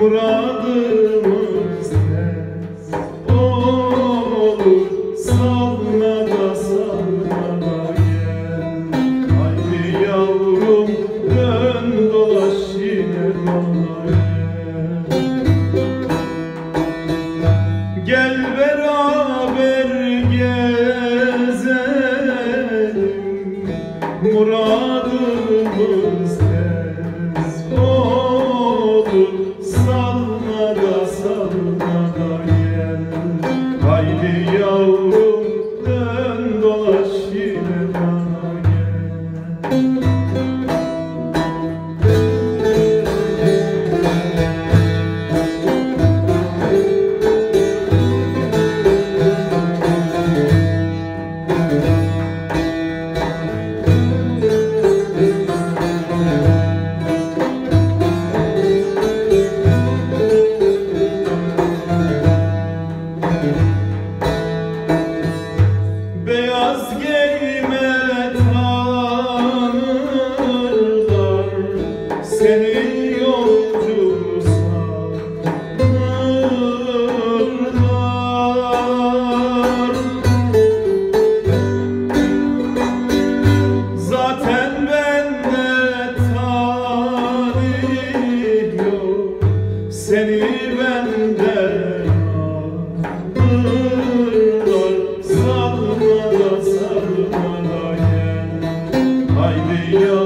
Muradımız tez olur Salma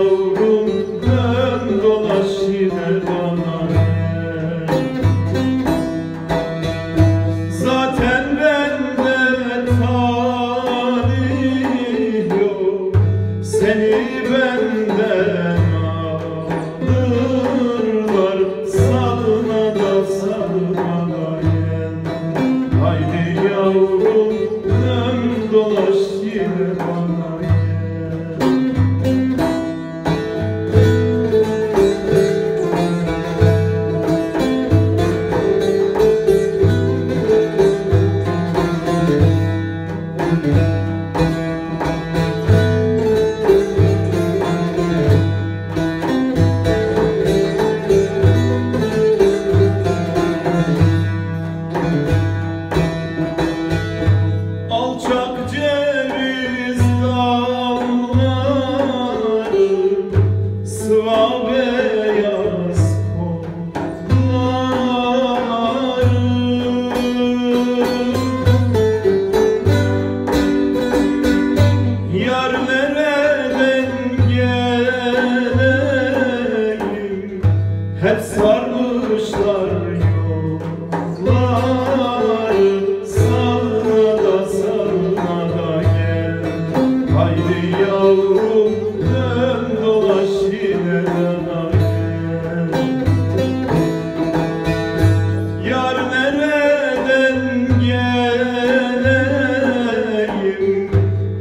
Senhor.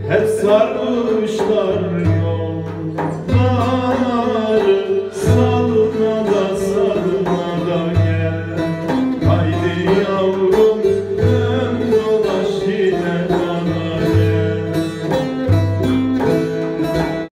Hep sarmışlar.